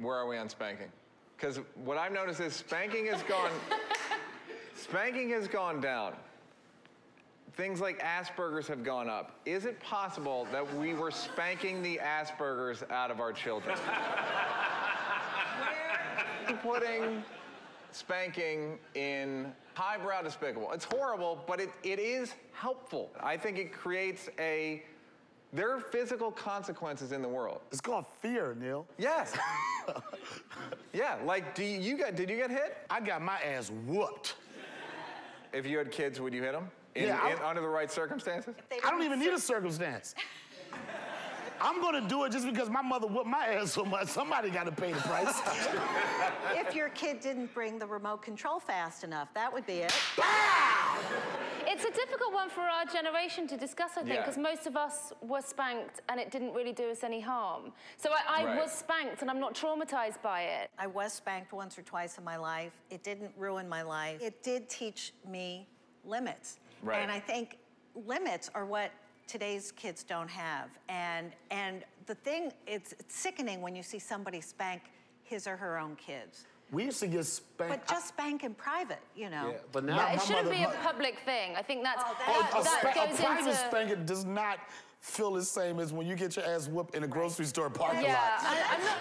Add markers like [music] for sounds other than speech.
Where are we on spanking? Because what I've noticed is spanking has gone, [laughs] spanking has gone down. Things like Asperger's have gone up. Is it possible that we were spanking the Asperger's out of our children? [laughs] Putting spanking in highbrow despicable. It's horrible, but it, it is helpful. I think it creates a, there are physical consequences in the world. It's called fear, Neal. Yes. [laughs] yeah, like do you, you got did you get hit? I got my ass whooped. If you had kids, would you hit them? In, Yeah, in- under the right circumstances? I don't even need a circumstance. [laughs] I'm gonna do it just because my mother whooped my ass so much. Somebody gotta pay the price. [laughs] If your kid didn't bring the remote control fast enough, that would be it. It's a difficult one for our generation to discuss, I think, Yeah. because most of us were spanked and it didn't really do us any harm. So I, I Right. was spanked and I'm not traumatized by it. I was spanked once or twice in my life. It didn't ruin my life. It did teach me limits. Right. And I think limits are what today's kids don't have. And and the thing, it's, it's sickening when you see somebody spank his or her own kids. we used to get spanked. But just spank in private, you know. Yeah, but now Yeah, it my shouldn't mother- be a my- public thing. I think that's Oh, that- that, a, that spa- a goes private into. spanking does not feel the same as when you get your ass whooped in a grocery store parking lot. Yeah, I, I'm not.